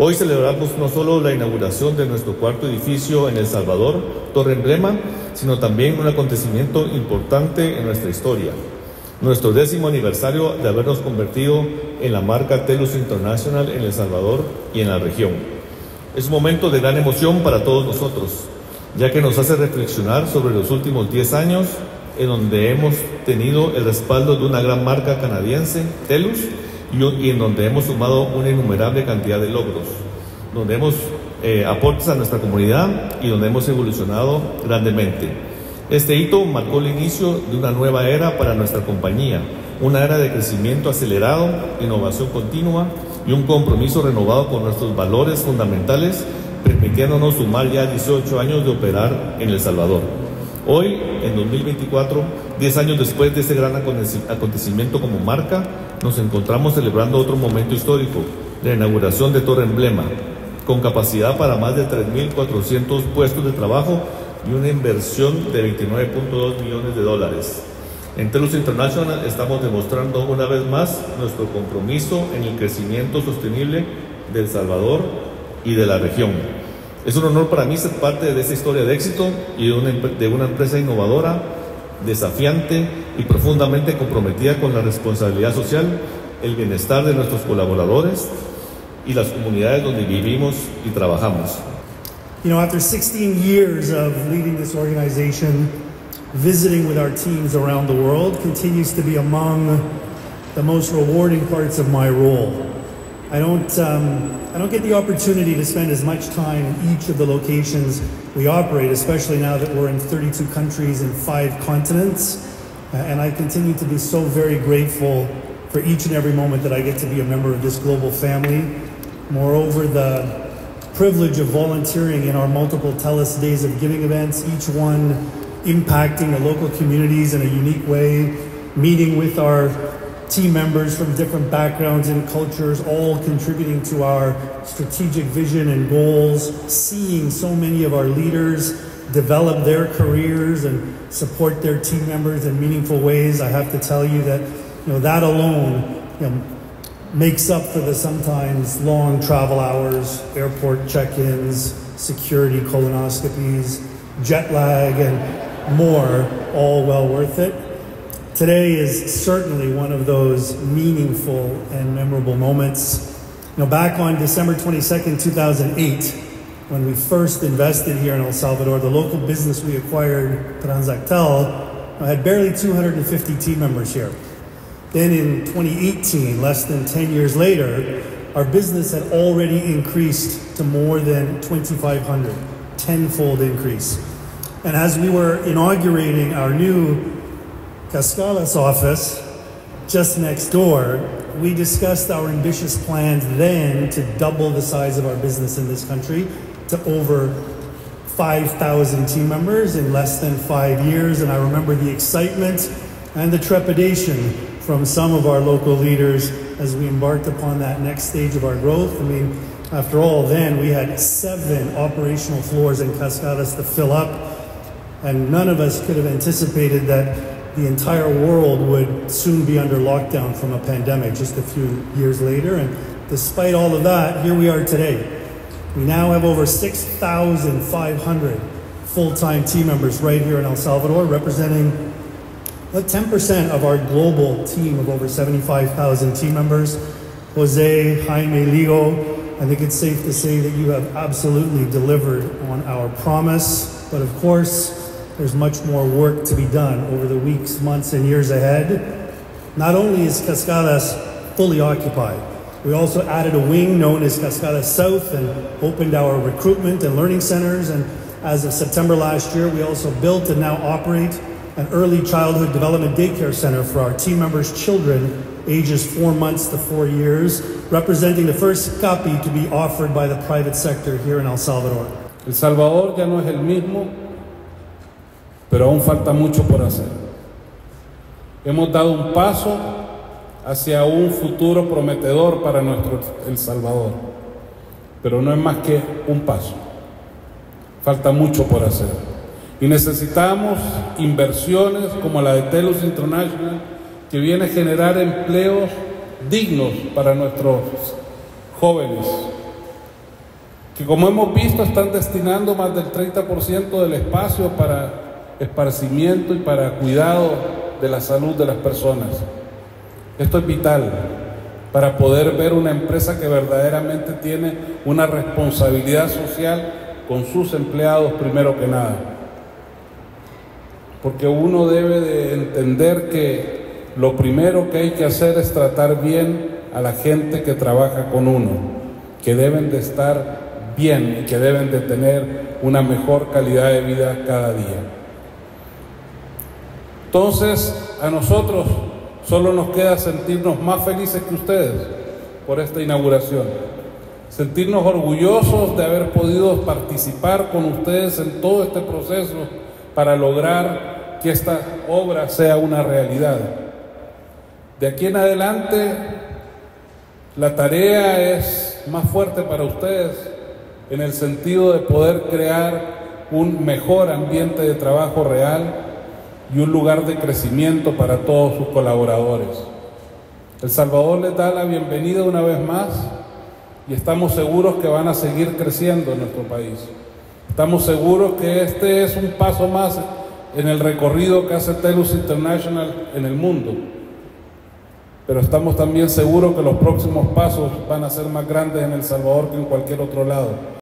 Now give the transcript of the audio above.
Hoy celebramos no solo la inauguración de nuestro cuarto edificio en El Salvador, Torre Emblema, sino también un acontecimiento importante en nuestra historia. Nuestro décimo aniversario de habernos convertido en la marca Telus International en El Salvador y en la región. Es un momento de gran emoción para todos nosotros, ya que nos hace reflexionar sobre los últimos 10 años en donde hemos tenido el respaldo de una gran marca canadiense, Telus, y, en donde hemos sumado una innumerable cantidad de logros, donde hemos eh, aportes a nuestra comunidad y donde hemos evolucionado grandemente. Este hito marcó el inicio de una nueva era para nuestra compañía, una era de crecimiento acelerado, innovación continua y un compromiso renovado con nuestros valores fundamentales, permitiéndonos sumar ya 18 años de operar en El Salvador. Hoy, en 2024, 10 años después de este gran acontecimiento como marca, nos encontramos celebrando otro momento histórico, la inauguración de Torre Emblema, con capacidad para más de 3.400 puestos de trabajo y una inversión de 29.2 millones de dólares. En Telus International estamos demostrando una vez más nuestro compromiso en el crecimiento sostenible de El Salvador y de la región. Es un honor para mí ser parte de esta historia de éxito y de una, de una empresa innovadora desafiante y profundamente comprometida con la responsabilidad social, el bienestar de nuestros colaboradores y las comunidades donde vivimos y trabajamos. You know, after 16 years of leading this organization, visiting with our teams around the world continues to be among the most rewarding parts of my role. I don't, um, I don't get the opportunity to spend as much time in each of the locations we operate, especially now that we're in 32 countries and five continents. Uh, and I continue to be so very grateful for each and every moment that I get to be a member of this global family. Moreover, the privilege of volunteering in our multiple TELUS Days of Giving events, each one impacting the local communities in a unique way, meeting with our team members from different backgrounds and cultures, all contributing to our strategic vision and goals, seeing so many of our leaders develop their careers and support their team members in meaningful ways. I have to tell you that you know that alone you know, makes up for the sometimes long travel hours, airport check-ins, security colonoscopies, jet lag, and more, all well worth it. Today is certainly one of those meaningful and memorable moments. You know, back on December 22nd, 2008, when we first invested here in El Salvador, the local business we acquired, Transactel, uh, had barely 250 team members here. Then in 2018, less than 10 years later, our business had already increased to more than 2,500, tenfold increase. And as we were inaugurating our new Cascala's office, just next door, we discussed our ambitious plans then to double the size of our business in this country to over 5,000 team members in less than five years. And I remember the excitement and the trepidation from some of our local leaders as we embarked upon that next stage of our growth. I mean, after all, then we had seven operational floors in Cascadas to fill up, and none of us could have anticipated that the entire world would soon be under lockdown from a pandemic just a few years later. And despite all of that, here we are today. We now have over 6,500 full time team members right here in El Salvador, representing about 10% of our global team of over 75,000 team members. Jose, Jaime, Ligo, I think it's safe to say that you have absolutely delivered on our promise. But of course, there's much more work to be done over the weeks, months, and years ahead. Not only is Cascadas fully occupied, we also added a wing known as Cascadas South and opened our recruitment and learning centers. And as of September last year, we also built and now operate an early childhood development daycare center for our team members' children ages four months to four years, representing the first copy to be offered by the private sector here in El Salvador. El Salvador ya no es el mismo pero aún falta mucho por hacer. Hemos dado un paso hacia un futuro prometedor para nuestro El Salvador, pero no es más que un paso. Falta mucho por hacer. Y necesitamos inversiones como la de Telus International, que viene a generar empleos dignos para nuestros jóvenes. que como hemos visto están destinando más del 30% del espacio para esparcimiento y para cuidado de la salud de las personas. Esto es vital para poder ver una empresa que verdaderamente tiene una responsabilidad social con sus empleados primero que nada. Porque uno debe de entender que lo primero que hay que hacer es tratar bien a la gente que trabaja con uno, que deben de estar bien y que deben de tener una mejor calidad de vida cada día. Entonces, a nosotros solo nos queda sentirnos más felices que ustedes por esta inauguración, sentirnos orgullosos de haber podido participar con ustedes en todo este proceso para lograr que esta obra sea una realidad. De aquí en adelante, la tarea es más fuerte para ustedes en el sentido de poder crear un mejor ambiente de trabajo real y un lugar de crecimiento para todos sus colaboradores. El Salvador les da la bienvenida una vez más y estamos seguros que van a seguir creciendo en nuestro país. Estamos seguros que este es un paso más en el recorrido que hace Telus International en el mundo. Pero estamos también seguros que los próximos pasos van a ser más grandes en El Salvador que en cualquier otro lado.